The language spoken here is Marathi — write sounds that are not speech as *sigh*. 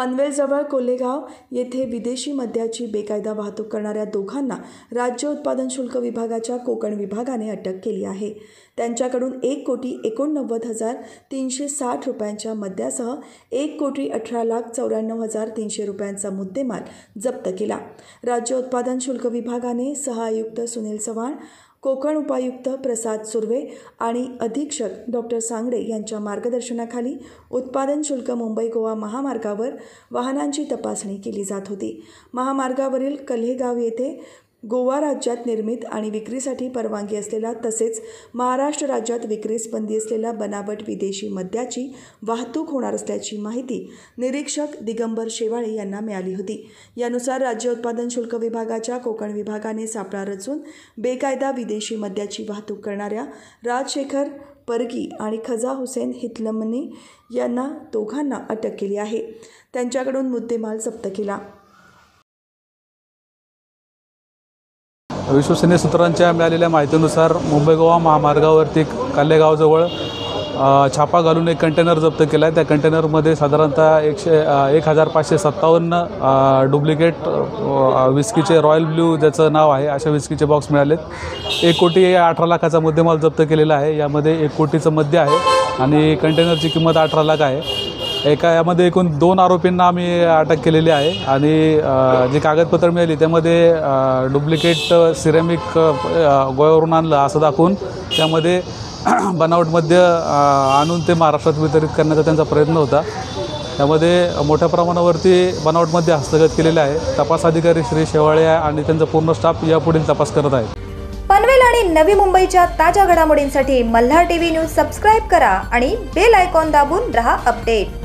पनवेलजवळ कोलेगाव येथे विदेशी मद्याची बेकायदा वाहतूक करणाऱ्या दोघांना राज्य उत्पादन शुल्क विभागाच्या कोकण विभागाने अटक केली आहे. त्यांच्याकडून एक कोटी एकोणनव्वद हजार तीनशे साठ रुपयांच्या मद्यासह एक कोटी अठरा लाख चौऱ्याण्णव हजार तीनशे रुपयांचा मुद्देमाल जप्त केला. राज्य उत्पादन शुल्क विभागाने सहआयुक्त सुनील चव्हाण कोकण उपायुक्त प्रसाद सुर्वे आणि अधीक्षक डॉक्टर सांगडे यांच्या मार्गदर्शनाखाली उत्पादन शुल्क मुंबई गोवा महामार्गावर वाहनांची तपासणी केली जात होती. महामार्गावरील कल्हेगाव येथे गोवा राज्यात निर्मित आणि विक्रीसाठी परवानगी असलेला तसेच महाराष्ट्र राज्यात विक्रीस बंदी असलेला बनावट विदेशी मद्याची वाहतूक होणार असल्याची माहिती निरीक्षक दिगंबर शेवाळे यांना मिळाली होती. यानुसार राज्य उत्पादन शुल्क विभागाच्या कोकण विभागाने सापळा रचून बेकायदा विदेशी मद्याची वाहतूक करणाऱ्या राजशेखर परगी आणि खजा हुसेन हितलमनी यांना दोघांना अटक केली आहे. त्यांच्याकडून मुद्देमाल जप्त केला. विश्वसनीय सूत्रांच्या मिळालेल्या माहितीनुसार मुंबई गोवा महामार्गावरती कालेगावजवळ छापा घालून एक कंटेनर जप्त केला आहे त्या कंटेनरमध्ये साधारणतः एकशे एक हजार पाचशे सत्तावन्न डुप्लिकेट विस्कीचे रॉयल ब्ल्यू ज्याचं नाव आहे अशा विस्कीचे बॉक्स मिळालेत. एक कोटी अठरा लाखाचा मुद्देमाल जप्त केलेला आहे. यामध्ये एक कोटीचं मद्य आहे आणि कंटेनरची किंमत अठरा लाख आहे. एका यामध्ये एकूण दोन आरोपींना आम्ही अटक केलेली आहे. आणि जे जी कागदपत्र मिळाली त्यामध्ये डुप्लिकेट सिरेमिक गोव्यावरून आणलं असं दाखवून त्यामध्ये *clears throat* बनावटमध्ये आणून ते महाराष्ट्रात वितरित करण्याचा त्यांचा प्रयत्न होता. त्यामध्ये मोठ्या प्रमाणावरती बनावटमध्ये हस्तगत केलेले आहे. तपास अधिकारी श्री शेवाळे आणि त्यांचा पूर्ण स्टाफ यापुढील तपास करत आहे पनवेल आणि नवी मुंबईच्या ताज्या घडामोडींसाठी मल्हार टीव्ही न्यूज सबस्क्राईब करा आणि बेल आयकॉन दाबून रहा अपडेट.